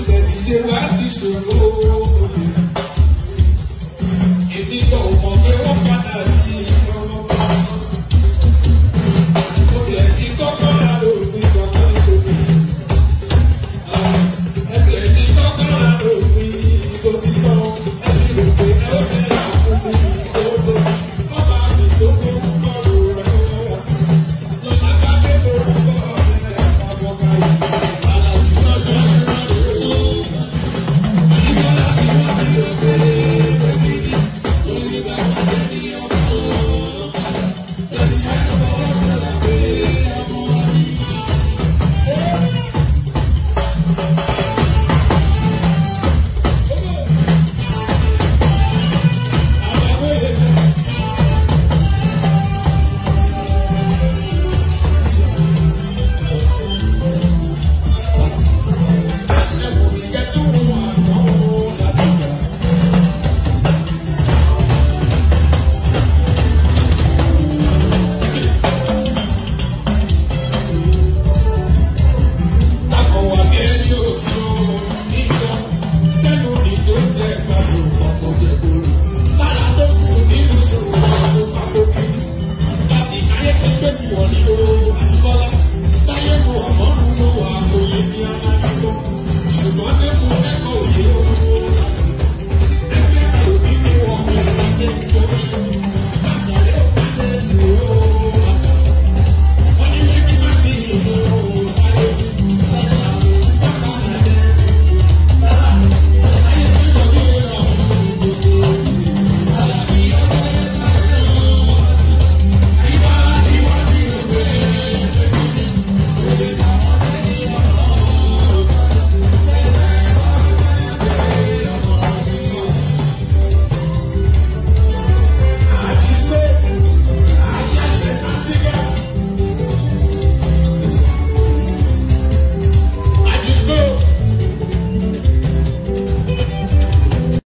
Até dizer vai que chorou you.